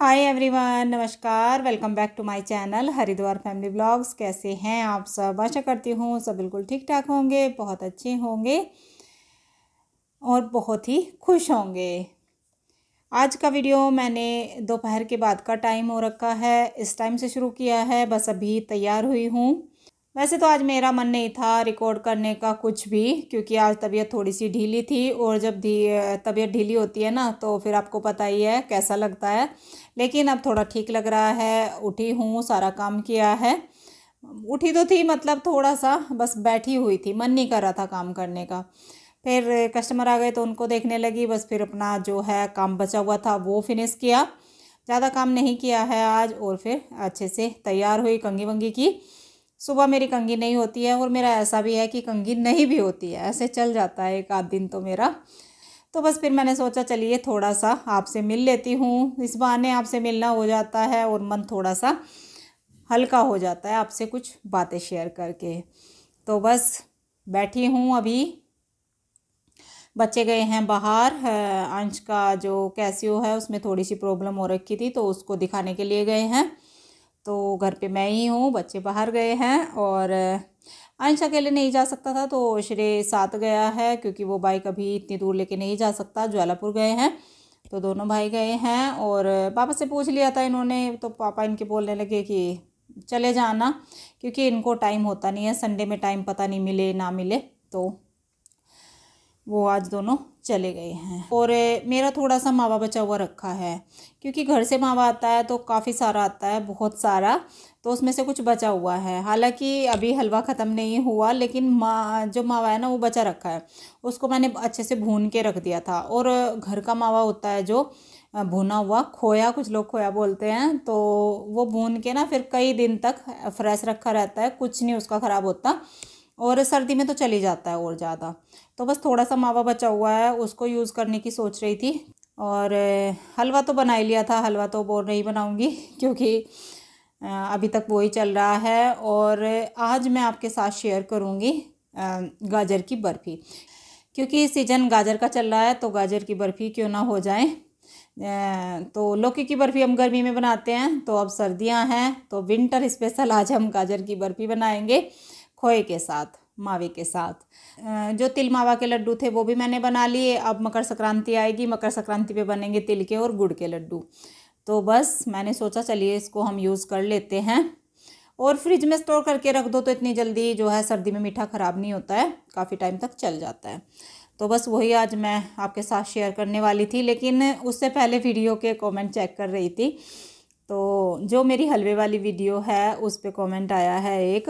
हाय everyone नमस्कार। Welcome back to my channel Haridwar family blogs कैसे हैं आप सब? आशा करती हूँ सब बिल्कुल ठीक ठाक होंगे, बहुत अच्छे होंगे और बहुत ही खुश होंगे। आज का वीडियो मैंने दोपहर के बाद का टाइम हो रखा है। इस टाइम से शुरू किया है, बस अभी तैयार हुई हूँ। वैसे तो आज मेरा मन नहीं था रिकॉर्ड करने का कुछ भी, क्योंकि आज तबीयत थोड़ी सी ढीली थी और जब तबीयत ढीली होती है ना तो फिर आपको पता ही है कैसा लगता है। लेकिन अब थोड़ा ठीक लग रहा है, उठी हूँ, सारा काम किया है। उठी तो थी मतलब थोड़ा सा बस बैठी हुई थी, मन नहीं कर रहा था काम करने का। फिर कस्टमर आ गए तो उनको देखने लगी, बस फिर अपना जो है काम बचा हुआ था वो फिनिश किया। ज़्यादा काम नहीं किया है आज और फिर अच्छे से तैयार हुई कंगी वंगी की। सुबह मेरी कंगी नहीं होती है और मेरा ऐसा भी है कि कंगी नहीं भी होती है। ऐसे चल जाता है एक आध दिन तो मेरा। तो बस फिर मैंने सोचा, चलिए थोड़ा सा आपसे मिल लेती हूँ। इस बहाने आपसे मिलना हो जाता है और मन थोड़ा सा हल्का हो जाता है आपसे कुछ बातें शेयर करके। तो बस बैठी हूँ अभी। बच्चे गए हैं बाहर अंश का जो कैसियो है उसमें थोड़ी सी प्रॉब्लम हो रखी थी तो उसको दिखाने के लिए गए हैं। तो घर पे मैं ही हूँ, बच्चे बाहर गए हैं और अंश अकेले नहीं जा सकता था तो श्रेय साथ गया है क्योंकि वो बाइक अभी इतनी दूर लेके नहीं जा सकता, ज्वालापुर गए हैं। तो दोनों भाई गए हैं और पापा से पूछ लिया था इन्होंने तो पापा इनके बोलने लगे कि चले जाना, क्योंकि इनको टाइम होता नहीं है, संडे में टाइम पता नहीं मिले, ना मिले तो वो आज दोनों चले गए हैं। और मेरा थोड़ा सा मावा बचा हुआ रखा है, क्योंकि घर से मावा आता है तो काफ़ी सारा आता है, बहुत सारा तो उसमें से कुछ बचा हुआ है। हालाँकि अभी हलवा ख़त्म नहीं हुआ, लेकिन मा, जो मावा है ना, वो बचा रखा है। उसको मैंने अच्छे से भून के रख दिया था। और, घर का मावा होता है जो भुना हुआ, खोया, कुछ लोग खोया बोलते हैं तो वो भून के ना फिर कई दिन तक फ्रेश रखा रहता है, कुछ नहीं उसका ख़राब होता। और सर्दी में तो चली जाता है और ज़्यादा। तो बस थोड़ा सा मावा बचा हुआ है, उसको यूज़ करने की सोच रही थी। और हलवा तो बना ही लिया था, हलवा तो बोर नहीं बनाऊँगी क्योंकि अभी तक वही चल रहा है। और आज मैं आपके साथ शेयर करूँगी गाजर की बर्फ़ी। क्योंकि सीज़न गाजर का चल रहा है तो गाजर की बर्फ़ी क्यों ना हो जाए। तो लौकी की बर्फ़ी हम गर्मी में बनाते हैं तो अब सर्दियाँ हैं तो विंटर स्पेशल आज हम गाजर की बर्फ़ी बनाएँगे खोए के साथ। मावे के साथ। जो तिल मावा के लड्डू थे, वो भी मैंने बना लिए। अब मकर संक्रांति आएगी, मकर संक्रांति पे बनेंगे तिल के और गुड़ के लड्डू। तो बस, मैंने सोचा चलिए इसको हम यूज़ कर लेते हैं। और फ्रिज में स्टोर करके रख दो तो इतनी जल्दी जो है सर्दी में मीठा ख़राब नहीं होता है, काफ़ी टाइम तक चल जाता है। तो बस वही आज मैं आपके साथ शेयर करने वाली थी, लेकिन उससे पहले वीडियो के कमेंट चेक कर रही थी। तो जो मेरी हलवे वाली वीडियो है, उस पर कमेंट आया है एक।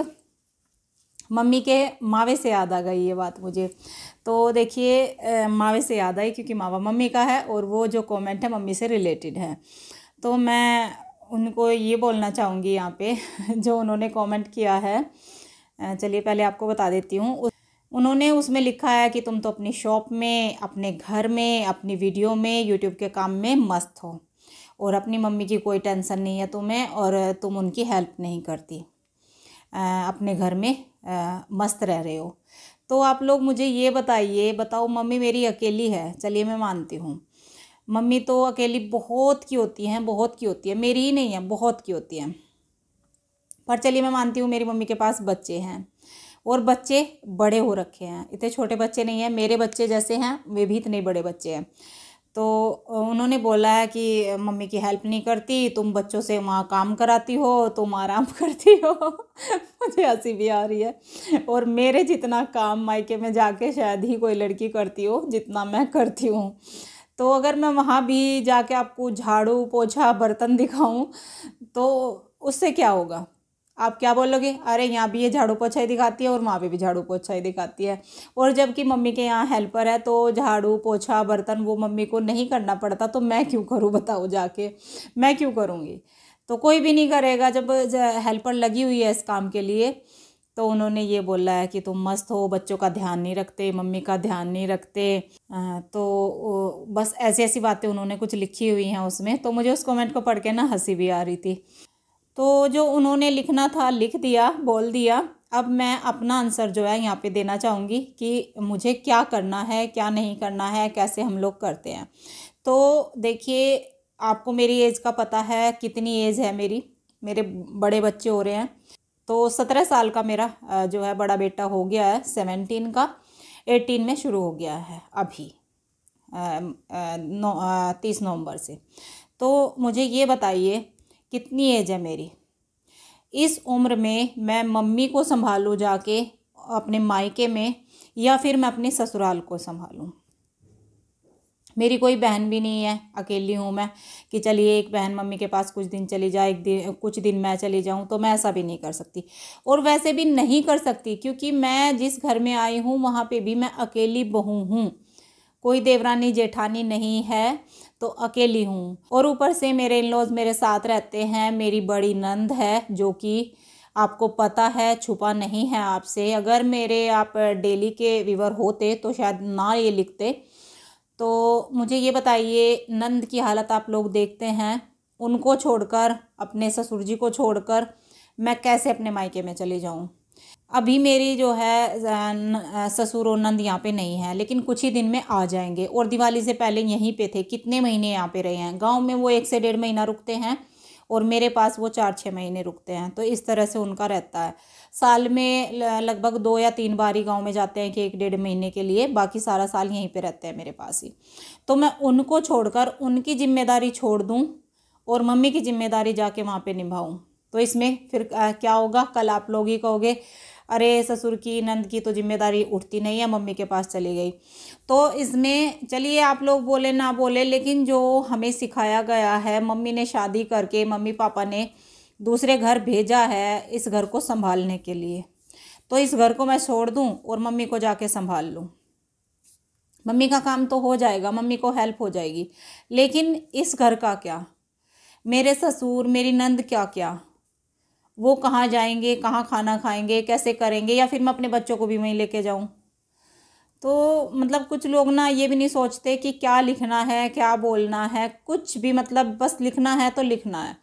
मम्मी के मावे से याद आ गई ये बात मुझे। तो देखिए मावे से याद आई क्योंकि मावा मम्मी का है और वो जो कमेंट है मम्मी से रिलेटेड है। तो मैं उनको ये बोलना चाहूँगी यहाँ पे, जो उन्होंने कमेंट किया है। चलिए पहले आपको बता देती हूँ। उन्होंने उसमें लिखा है कि तुम तो अपनी शॉप में, अपने घर में, अपनी वीडियो में यूट्यूब के काम में मस्त हो और अपनी मम्मी की कोई टेंशन नहीं है तुम्हें और तुम उनकी हेल्प नहीं करती। अपने घर में मस्त रह रहे हो। तो आप लोग मुझे ये बताइए, बताओ मम्मी मेरी अकेली है, चलिए मैं मानती हूँ। मम्मी तो अकेली बहुत की होती हैं, बहुत की होती है, मेरी ही नहीं है, बहुत की होती हैं। पर चलिए मैं मानती हूँ मेरी मम्मी के पास बच्चे हैं, और बच्चे बड़े हो रखे हैं। इतने छोटे बच्चे नहीं हैं, मेरे बच्चे जैसे हैं, वे भी इतने बड़े बच्चे हैं। तो उन्होंने बोला है कि, मम्मी की हेल्प नहीं करती, तुम बच्चों से वहाँ काम कराती हो, तुम आराम करती हो। मुझे हँसी भी आ रही है। और मेरे जितना काम मायके में जाके शायद ही कोई लड़की करती हो, जितना मैं करती हूँ। तो अगर मैं वहाँ भी जाके आपको झाड़ू पोछा बर्तन दिखाऊँ तो उससे क्या होगा? आप क्या बोलोगे? अरे, यहाँ भी ये झाड़ू पोछा ही दिखाती है और वहाँ पे भी झाड़ू पोछा ही दिखाती है। और जबकि मम्मी के यहाँ हेल्पर है तो झाड़ू पोछा, बर्तन वो मम्मी को नहीं करना पड़ता तो मैं क्यों करूँ बताओ जाके? मैं क्यों करूँगी? तो कोई भी नहीं करेगा। जब हेल्पर लगी हुई है इस काम के लिए तो उन्होंने ये बोला है कि तुम मस्त हो, बच्चों का ध्यान नहीं रखते, मम्मी का ध्यान नहीं रखते। तो बस ऐसी ऐसी बातें उन्होंने कुछ लिखी हुई हैं उसमें तो मुझे उस कमेंट को पढ़ के ना हँसी भी आ रही थी। तो जो उन्होंने लिखना था, लिख दिया, बोल दिया। अब मैं अपना आंसर जो है यहाँ पे देना चाहूँगी कि मुझे क्या करना है, क्या नहीं करना है, कैसे हम लोग करते हैं। तो देखिए, आपको मेरी एज का पता है, कितनी एज है मेरी। मेरे बड़े बच्चे हो रहे हैं। तो सत्रह साल का मेरा जो है बड़ा बेटा हो गया है सेवेंटीन का। एटीन में शुरू हो गया है अभी नौ तीस नवंबर से। तो मुझे ये बताइए कितनी एज है मेरी? इस उम्र में मैं मम्मी को संभालूँ जाके, अपने मायके में, या फिर मैं अपने ससुराल को संभालूँ? मेरी कोई बहन भी नहीं है, अकेली हूँ मैं, कि चलिए एक बहन मम्मी के पास कुछ दिन चली जाए, एक दिन, कुछ दिन मैं चली जाऊँ तो मैं ऐसा भी नहीं कर सकती। और वैसे भी नहीं कर सकती, क्योंकि मैं जिस घर में आई हूँ, वहाँ पे भी मैं अकेली बहू हूँ। कोई देवरानी जेठानी नहीं है तो अकेली हूँ। और ऊपर से मेरे इन लॉज मेरे साथ रहते हैं। मेरी बड़ी नंद है, जो कि आपको पता है, छुपा नहीं है आपसे। अगर मेरे आप डेली के व्यूवर होते तो शायद ना ये लिखते। तो मुझे ये बताइए, नंद की हालत आप लोग देखते हैं? उनको छोड़कर, अपने ससुर जी को छोड़कर, मैं कैसे अपने मायके में चली जाऊँ? अभी मेरी जो है ससुर और नंद यहाँ पे नहीं है, लेकिन कुछ ही दिन में आ जाएँगे। और दिवाली से पहले यहीं पे थे। कितने महीने यहाँ पे रहे हैं? गाँव में वो एक से डेढ़ महीना रुकते हैं और मेरे पास वो चार छः महीने रुकते हैं। तो इस तरह से उनका रहता है। साल में लगभग दो या तीन बार ही गाँव में जाते हैं कि एक डेढ़ महीने के लिए। बाकी सारा साल यहीं पर रहते हैं मेरे पास ही। तो मैं उनको छोड़कर उनकी ज़िम्मेदारी छोड़ दूँ और मम्मी की ज़िम्मेदारी जाके वहाँ पर निभाऊँ। तो इसमें फिर क्या होगा? कल आप लोग ही कहोगे, अरे, ससुर की, नंद की तो ज़िम्मेदारी उठती नहीं है, मम्मी के पास चली गई। तो इसमें, चलिए आप लोग बोले ना बोले, लेकिन जो हमें सिखाया गया है, मम्मी ने शादी करके, मम्मी पापा ने दूसरे घर भेजा है इस घर को संभालने के लिए। तो इस घर को मैं छोड़ दूँ और मम्मी को जाके संभाल लूँ? मम्मी का काम तो हो जाएगा, मम्मी को हेल्प हो जाएगी। लेकिन इस घर का क्या? मेरे ससुर, मेरी नंद क्या क्या? वो कहाँ जाएँगे, कहाँ खाना खाएँगे, कैसे करेंगे, या फिर मैं अपने बच्चों को भी वहीं लेके जाऊँ? तो मतलब कुछ लोग ना ये भी नहीं सोचते कि क्या लिखना है, क्या बोलना है, कुछ भी मतलब बस लिखना है तो लिखना है।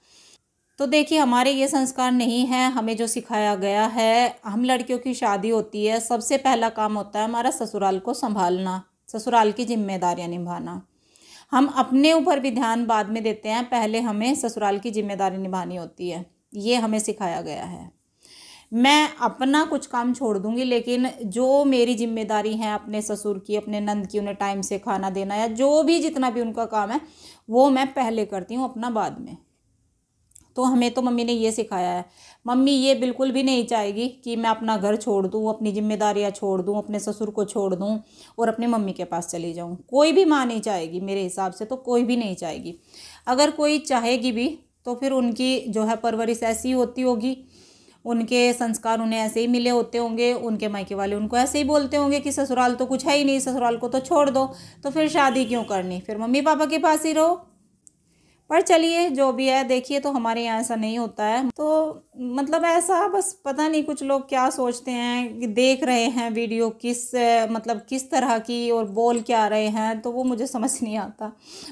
तो देखिए, हमारे ये संस्कार नहीं है, हमें जो सिखाया गया है, हम लड़कियों की शादी होती है, सबसे पहला काम होता है हमारा ससुराल को संभालना, ससुराल की जिम्मेदारियाँ निभाना। हम अपने ऊपर भी ध्यान बाद में देते हैं, पहले हमें ससुराल की ज़िम्मेदारी निभानी होती है। ये हमें सिखाया गया है। मैं अपना कुछ काम छोड़ दूँगी, लेकिन जो मेरी ज़िम्मेदारी है अपने ससुर की, अपने नंद की, उन्हें टाइम से खाना देना या जो भी जितना भी उनका काम है, वो मैं पहले करती हूँ अपना बाद में। तो हमें तो मम्मी ने ये सिखाया है। मम्मी ये बिल्कुल भी नहीं चाहेगी कि मैं अपना घर छोड़ दूँ, अपनी जिम्मेदारियाँ छोड़ दूँ, अपने ससुर को छोड़ दूँ और अपनी मम्मी के पास चली जाऊँ। कोई भी माँ नहीं चाहेगी मेरे हिसाब से तो कोई भी नहीं चाहेगी। अगर कोई चाहेगी भी तो फिर उनकी जो है परवरिश ऐसी होती होगी, उनके संस्कार उन्हें ऐसे ही मिले होते होंगे, उनके मायके वाले उनको ऐसे ही बोलते होंगे कि ससुराल तो कुछ है ही नहीं, ससुराल को तो छोड़ दो तो फिर शादी क्यों करनी? फिर मम्मी पापा के पास ही रहो। पर चलिए, जो भी है, देखिए तो हमारे यहाँ ऐसा नहीं होता है। तो मतलब ऐसा बस पता नहीं कुछ लोग क्या सोचते हैं, कि देख रहे हैं वीडियो किस मतलब किस तरह की और बोल क्या रहे हैं तो वो मुझे समझ नहीं आता।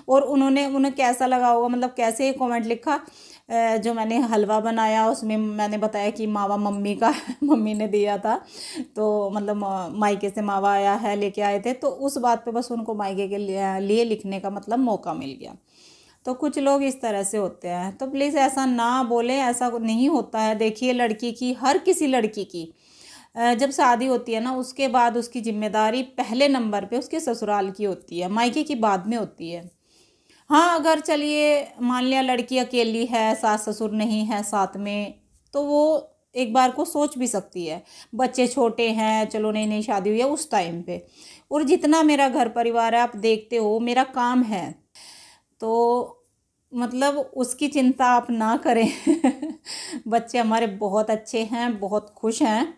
और उन्होंने, उन्हें कैसा लगा होगा मतलब कैसे कमेंट लिखा जो मैंने हलवा बनाया, उसमें मैंने बताया कि मावा मम्मी का मम्मी ने दिया था। तो मतलब मायके से मावा आया है, लेके आए थे तो उस बात पे बस उनको मायके के लिए लिखने का मतलब मौका मिल गया। तो कुछ लोग इस तरह से होते हैं। तो प्लीज़ ऐसा ना बोले, ऐसा नहीं होता है। देखिए, लड़की की, हर किसी लड़की की जब शादी होती है ना, उसके बाद उसकी ज़िम्मेदारी पहले नंबर पे उसके ससुराल की होती है, मायके की बाद में होती है। हाँ अगर चलिए, मान लिया लड़की अकेली है, सास ससुर नहीं है साथ में तो वो एक बार को सोच भी सकती है। बच्चे छोटे हैं, चलो नई नई शादी हुई है उस टाइम पे। और जितना मेरा घर परिवार है, आप देखते हो, मेरा काम है तो मतलब उसकी चिंता आप ना करें। बच्चे हमारे बहुत अच्छे हैं, बहुत खुश हैं,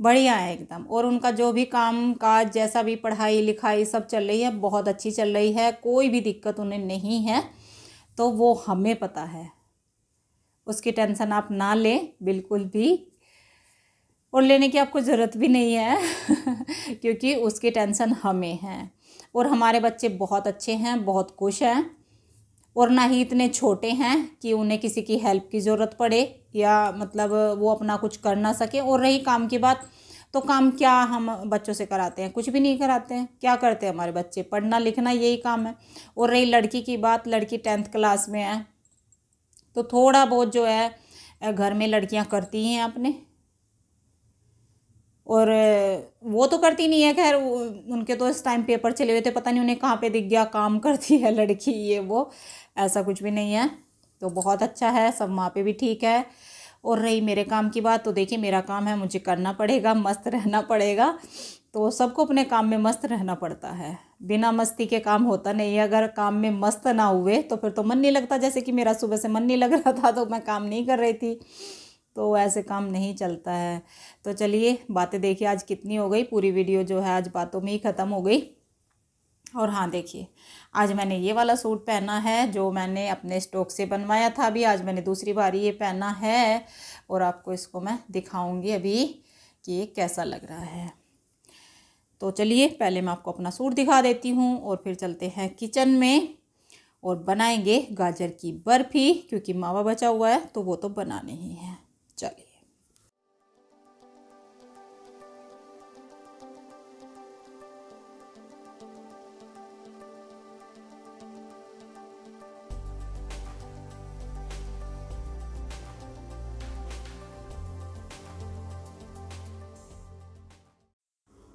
बढ़िया है एकदम। और उनका जो भी काम काज जैसा भी पढ़ाई लिखाई सब चल रही है, बहुत अच्छी चल रही है, कोई भी दिक्कत उन्हें नहीं है तो वो हमें पता है। उसकी टेंशन आप ना लें, बिल्कुल भी। और लेने की आपको ज़रूरत भी नहीं है, क्योंकि उसकी टेंशन हमें है। और हमारे बच्चे बहुत अच्छे हैं, बहुत खुश हैं और ना ही इतने छोटे हैं कि उन्हें किसी की हेल्प की ज़रूरत पड़े या मतलब वो अपना कुछ कर ना सके। और रही काम की बात तो काम क्या हम बच्चों से कराते हैं? कुछ भी नहीं कराते हैं। क्या करते हैं हमारे बच्चे? पढ़ना लिखना यही काम है। और रही लड़की की बात, लड़की टेंथ क्लास में है तो थोड़ा बहुत जो है, घर में लड़कियाँ करती हैं अपने। और वो तो करती नहीं है, खैर उनके तो इस टाइम पेपर चले हुए थे, पता नहीं उन्हें कहाँ पे दिख गया, काम करती है लड़की ये वो, ऐसा कुछ भी नहीं है। तो बहुत अच्छा है, सब वहाँ पे भी ठीक है। और रही मेरे काम की बात तो देखिए, मेरा काम है, मुझे करना पड़ेगा, मस्त रहना पड़ेगा। तो सबको अपने काम में मस्त रहना पड़ता है। बिना मस्ती के काम होता नहीं अगर काम में मस्त ना हुए तो फिर तो मन नहीं लगता। जैसे कि मेरा सुबह से मन नहीं लग रहा था तो मैं काम नहीं कर रही थी। तो ऐसे काम नहीं चलता है। तो चलिए बातें देखिए, आज कितनी हो गई? पूरी वीडियो जो है, आज बातों में ही ख़त्म हो गई। और हाँ देखिए, आज मैंने ये वाला सूट पहना है, जो मैंने अपने स्टॉक से बनवाया था अभी। आज मैंने दूसरी बार ये पहना है और आपको इसको मैं दिखाऊँगी अभी कि ये कैसा लग रहा है। तो चलिए, पहले मैं आपको अपना सूट दिखा देती हूँ और फिर चलते हैं किचन में और बनाएँगे गाजर की बर्फ़ी, क्योंकि मावा बचा हुआ है तो वो तो बनाने ही है। चलिए।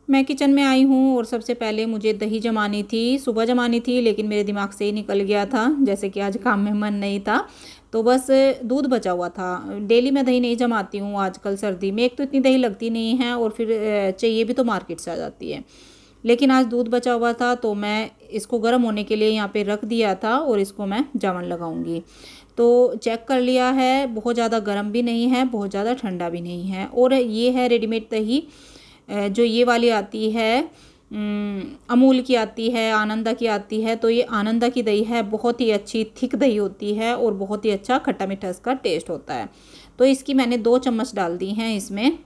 मैं किचन में आई हूँ और सबसे पहले मुझे दही जमानी थी, सुबह जमानी थी, लेकिन मेरे दिमाग से ही निकल गया था, जैसे कि आज काम में मन नहीं था। तो बस दूध बचा हुआ था। डेली मैं दही नहीं जमाती हूँ आजकल सर्दी में। एक तो इतनी दही लगती नहीं है और फिर चाहिए भी तो मार्केट से आ जाती है। लेकिन आज दूध बचा हुआ था तो मैं इसको गर्म होने के लिए यहाँ पे रख दिया था और इसको मैं जामन लगाऊँगी। तो चेक कर लिया है, बहुत ज़्यादा गर्म भी नहीं है, बहुत ज़्यादा ठंडा भी नहीं है। और ये है रेडीमेड दही जो ये वाली आती है अमूल की आती है, आनंदा की आती है तो ये आनंदा की दही है, बहुत ही अच्छी थिक दही होती है और बहुत ही अच्छा खट्टा मीठा इसका टेस्ट होता है। तो इसकी मैंने दो चम्मच डाल दी हैं इसमें।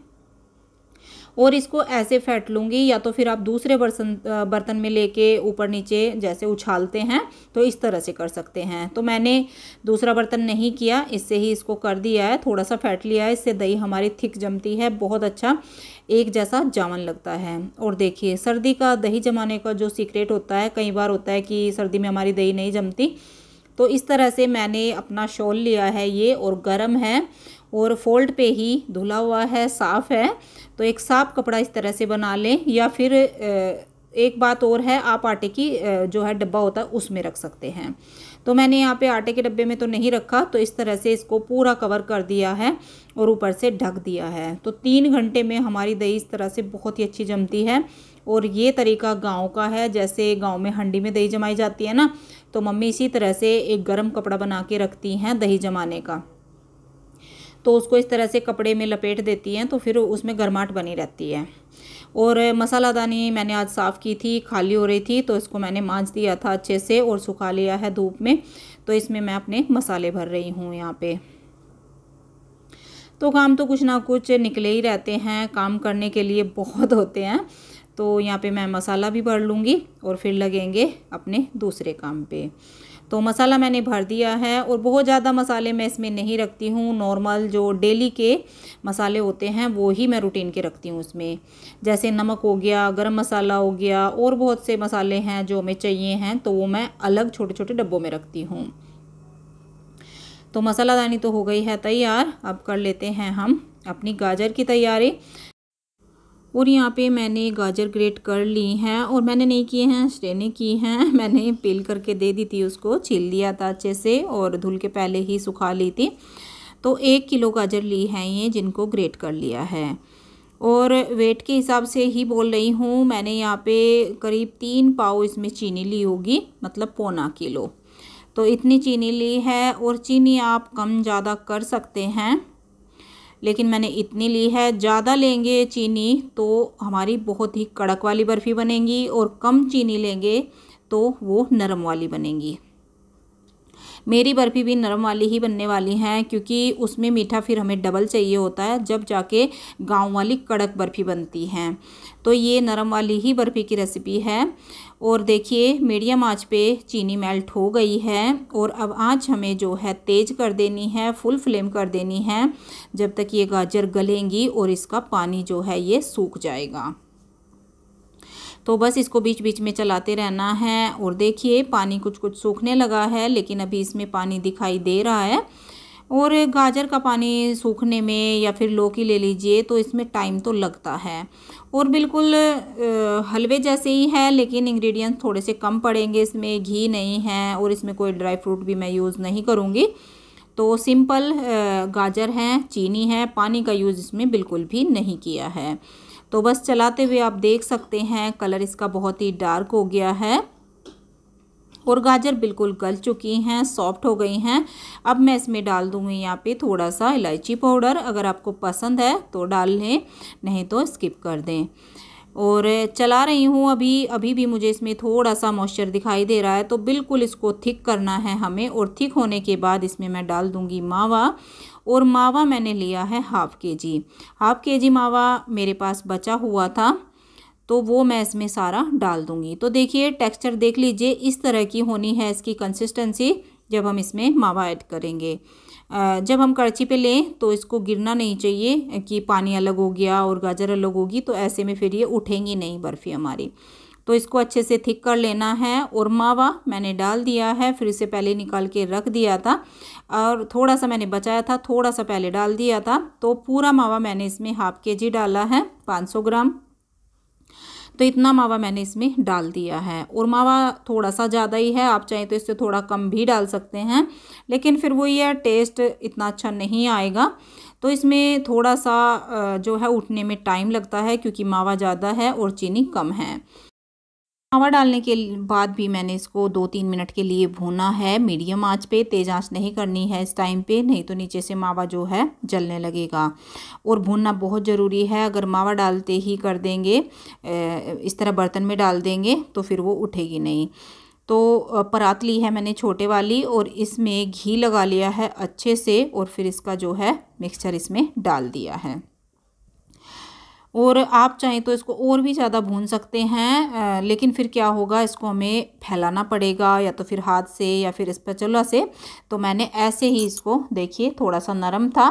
और इसको ऐसे फेंट लूँगी या तो फिर आप दूसरे बर्तन बर्तन में लेके ऊपर नीचे जैसे उछालते हैं तो इस तरह से कर सकते हैं। तो मैंने दूसरा बर्तन नहीं किया, इससे ही इसको कर दिया है थोड़ा सा फेंट लिया है, इससे दही हमारी थिक जमती है, बहुत अच्छा एक जैसा जामन लगता है। और देखिए, सर्दी का, दही जमाने का जो सीक्रेट होता है, कई बार होता है कि सर्दी में हमारी दही नहीं जमती तो इस तरह से मैंने अपना शॉल लिया है ये और गर्म है। और फोल्ड पे ही धुला हुआ है, साफ़ है। तो एक साफ़ कपड़ा इस तरह से बना लें या फिर एक बात और है, आप आटे की जो है डब्बा होता है उसमें रख सकते हैं। तो मैंने यहाँ पे आटे के डब्बे में तो नहीं रखा तो इस तरह से इसको पूरा कवर कर दिया है और ऊपर से ढक दिया है। तो तीन घंटे में हमारी दही इस तरह से बहुत ही अच्छी जमती है और ये तरीका गाँव का है। जैसे गाँव में हंडी में दही जमाई जाती है ना तो मम्मी इसी तरह से एक गर्म कपड़ा बना के रखती हैं दही जमाने का। तो उसको इस तरह से कपड़े में लपेट देती हैं तो फिर उसमें गर्माहट बनी रहती है। और मसालादानी मैंने आज साफ़ की थी, खाली हो रही थी तो इसको मैंने मांझ दिया था अच्छे से और सुखा लिया है धूप में तो इसमें मैं अपने मसाले भर रही हूँ यहाँ पे। तो काम तो कुछ ना कुछ निकले ही रहते हैं, काम करने के लिए बहुत होते हैं तो यहाँ पे मैं मसाला भी भर लूँगी और फिर लगेंगे अपने दूसरे काम पे। तो मसाला मैंने भर दिया है और बहुत ज़्यादा मसाले मैं इसमें नहीं रखती हूँ। नॉर्मल जो डेली के मसाले होते हैं, वो ही मैं रूटीन के रखती हूँ उसमें जैसे नमक हो गया, गरम मसाला हो गया और बहुत से मसाले हैं जो हमें चाहिए हैं तो वो मैं अलग छोटे छोटे डब्बों में रखती हूँ। तो मसालादानी तो हो गई है तैयार। अब कर लेते हैं हम अपनी गाजर की तैयारी। और यहाँ पे मैंने गाजर ग्रेट कर ली हैं और मैंने नहीं किए हैं स्टेने की हैं। मैंने पील करके दे दी थी उसको, छील लिया था अच्छे से और धुल के पहले ही सुखा ली थी। तो एक किलो गाजर ली हैं ये, जिनको ग्रेट कर लिया है। और वेट के हिसाब से ही बोल रही हूँ, मैंने यहाँ पे करीब तीन पाव इसमें चीनी ली होगी मतलब पौना किलो। तो इतनी चीनी ली है और चीनी आप कम ज़्यादा कर सकते हैं। लेकिन मैंने इतनी ली है, ज़्यादा लेंगे चीनी तो हमारी बहुत ही कड़क वाली बर्फ़ी बनेगी और कम चीनी लेंगे तो वो नरम वाली बनेगी। मेरी बर्फ़ी भी नरम वाली ही बनने वाली हैं क्योंकि उसमें मीठा फिर हमें डबल चाहिए होता है जब जाके गाँव वाली कड़क बर्फ़ी बनती हैं। तो ये नरम वाली ही बर्फ़ी की रेसिपी है। और देखिए, मीडियम आँच पे चीनी मेल्ट हो गई है और अब आँच हमें जो है तेज़ कर देनी है, फुल फ्लेम कर देनी है, जब तक ये गाजर गलेंगी और इसका पानी जो है ये सूख जाएगा। तो बस इसको बीच बीच में चलाते रहना है और देखिए, पानी कुछ कुछ सूखने लगा है, लेकिन अभी इसमें पानी दिखाई दे रहा है। और गाजर का पानी सूखने में या फिर लौकी ले लीजिए तो इसमें टाइम तो लगता है। और बिल्कुल हलवे जैसे ही है, लेकिन इंग्रेडिएंट्स थोड़े से कम पड़ेंगे, इसमें घी नहीं है और इसमें कोई ड्राई फ्रूट भी मैं यूज़ नहीं करूँगी। तो सिंपल गाजर है, चीनी है, पानी का यूज़ इसमें बिल्कुल भी नहीं किया है। तो बस चलाते हुए आप देख सकते हैं कलर इसका बहुत ही डार्क हो गया है। और गाजर बिल्कुल गल चुकी हैं सॉफ्ट हो गई हैं। अब मैं इसमें डाल दूँगी यहाँ पे थोड़ा सा इलायची पाउडर, अगर आपको पसंद है तो डाल लें, नहीं तो स्किप कर दें। और चला रही हूँ अभी अभी भी मुझे इसमें थोड़ा सा मॉइस्चर दिखाई दे रहा है तो बिल्कुल इसको थिक करना है हमें और थिक होने के बाद इसमें मैं डाल दूँगी मावा। और मावा मैंने लिया है हाफ़ के जी हाफ़ के जी मावा मेरे पास बचा हुआ था। तो वो मैं इसमें सारा डाल दूँगी। तो देखिए टेक्सचर देख लीजिए, इस तरह की होनी है इसकी कंसिस्टेंसी जब हम इसमें मावा ऐड करेंगे। जब हम कड़छी पे लें तो इसको गिरना नहीं चाहिए कि पानी अलग हो गया और गाजर अलग होगी तो ऐसे में फिर ये उठेंगी नहीं बर्फ़ी हमारी। तो इसको अच्छे से थिक कर लेना है और मावा मैंने डाल दिया है, फिर इसे पहले निकाल के रख दिया था और थोड़ा सा मैंने बचाया था थोड़ा सा पहले डाल दिया था। तो पूरा मावा मैंने इसमें हाफ़ के जी डाला है 500 ग्राम। तो इतना मावा मैंने इसमें डाल दिया है। और मावा थोड़ा सा ज़्यादा ही है, आप चाहें तो इससे थोड़ा कम भी डाल सकते हैं। लेकिन फिर वही है टेस्ट इतना अच्छा नहीं आएगा। तो इसमें थोड़ा सा जो है, उठने में टाइम लगता है क्योंकि मावा ज़्यादा है और चीनी कम है। मावा डालने के बाद भी मैंने इसको दो तीन मिनट के लिए भूना है। मीडियम आँच पे तेज़ आँच नहीं करनी है इस टाइम पे, नहीं तो नीचे से मावा जो है जलने लगेगा। और भूनना बहुत ज़रूरी है। अगर मावा डालते ही कर देंगे इस तरह बर्तन में डाल देंगे तो फिर वो उठेगी नहीं। तो परात ली है मैंने छोटे वाली और इसमें घी लगा लिया है अच्छे से और फिर इसका जो है मिक्सचर इसमें डाल दिया है। और आप चाहें तो इसको और भी ज़्यादा भून सकते हैं लेकिन फिर क्या होगा, इसको हमें फैलाना पड़ेगा या तो फिर हाथ से या फिर इस स्पैचुला से। तो मैंने ऐसे ही इसको, देखिए थोड़ा सा नरम था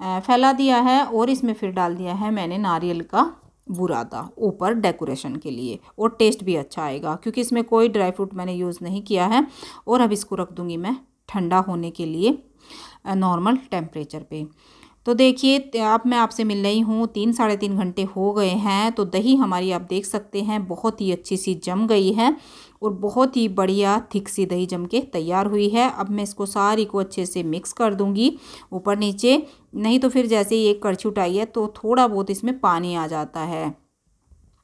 फैला दिया है और इसमें फिर डाल दिया है मैंने नारियल का बुरादा ऊपर डेकोरेशन के लिए। और टेस्ट भी अच्छा आएगा, क्योंकि इसमें कोई ड्राई फ्रूट मैंने यूज़ नहीं किया है। और अब इसको रख दूँगी मैं ठंडा होने के लिए नॉर्मल टेम्परेचर पे। तो देखिए अब मैं आपसे मिल रही हूँ, तीन साढ़े तीन घंटे हो गए हैं तो दही हमारी आप देख सकते हैं, बहुत ही अच्छी सी जम गई है और बहुत ही बढ़िया थिक सी दही जम के तैयार हुई है। अब मैं इसको सारी को अच्छे से मिक्स कर दूँगी ऊपर नीचे, नहीं तो फिर जैसे ही एक कड़छी उठाई है तो थोड़ा बहुत इसमें पानी आ जाता है।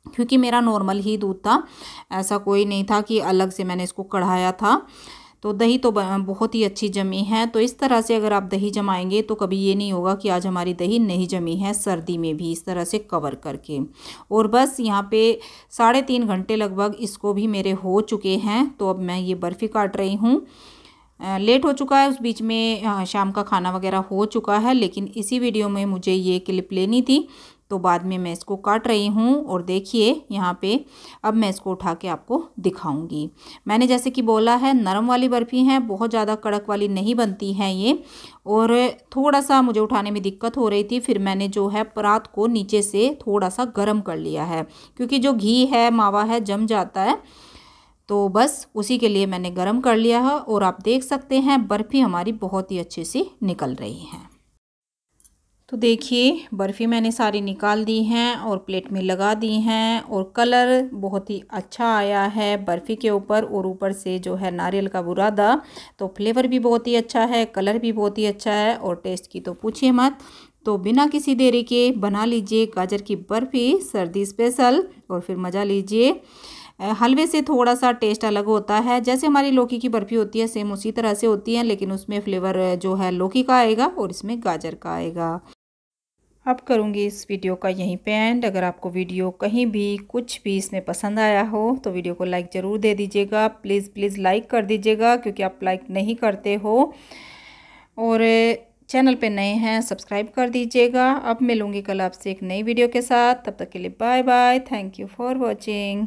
क्योंकि मेरा नॉर्मल ही दूध था, ऐसा कोई नहीं था कि अलग से मैंने इसको कढ़ाया था। तो दही तो बहुत ही अच्छी जमी है। तो इस तरह से अगर आप दही जमाएँगे तो कभी ये नहीं होगा कि आज हमारी दही नहीं जमी है सर्दी में भी इस तरह से कवर करके। और बस यहाँ पे साढ़े तीन घंटे लगभग इसको भी मेरे हो चुके हैं। तो अब मैं ये बर्फ़ी काट रही हूँ। लेट हो चुका है, उस बीच में शाम का खाना वगैरह हो चुका है, लेकिन इसी वीडियो में मुझे ये क्लिप लेनी थी। तो बाद में मैं इसको काट रही हूँ और देखिए यहाँ पे अब मैं इसको उठा के आपको दिखाऊँगी। मैंने जैसे कि बोला है, नरम वाली बर्फ़ी हैं, बहुत ज़्यादा कड़क वाली नहीं बनती हैं ये। और थोड़ा सा मुझे उठाने में दिक्कत हो रही थी, फिर मैंने जो है परात को नीचे से थोड़ा सा गर्म कर लिया है, क्योंकि जो घी है, मावा है, जम जाता है। तो बस उसी के लिए मैंने गर्म कर लिया है और आप देख सकते हैं बर्फ़ी हमारी बहुत ही अच्छे से निकल रही है। तो देखिए, बर्फ़ी मैंने सारी निकाल दी हैं और प्लेट में लगा दी हैं और कलर बहुत ही अच्छा आया है बर्फ़ी के ऊपर और ऊपर से जो है नारियल का बुरादा। तो फ्लेवर भी बहुत ही अच्छा है, कलर भी बहुत ही अच्छा है और टेस्ट की तो पूछिए मत। तो बिना किसी देरी के बना लीजिए गाजर की बर्फ़ी, सर्दी स्पेशल और फिर मज़ा लीजिए। हलवे से थोड़ा सा टेस्ट अलग होता है, जैसे हमारी लौकी की बर्फ़ी होती है सेम उसी तरह से होती है, लेकिन उसमें फ्लेवर जो है लौकी का आएगा और इसमें गाजर का आएगा। अब करूँगी इस वीडियो का यहीं पे एंड अगर आपको वीडियो कहीं भी कुछ भी इसमें पसंद आया हो तो वीडियो को लाइक ज़रूर दे दीजिएगा। प्लीज़ प्लीज़ लाइक कर दीजिएगा, क्योंकि आप लाइक नहीं करते हो। और चैनल पे नए हैं सब्सक्राइब कर दीजिएगा। अब मिलूँगी कल आपसे एक नई वीडियो के साथ। तब तक के लिए bye bye thank you for watching